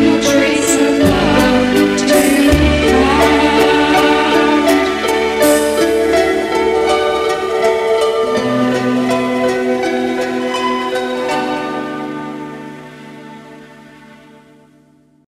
no trace.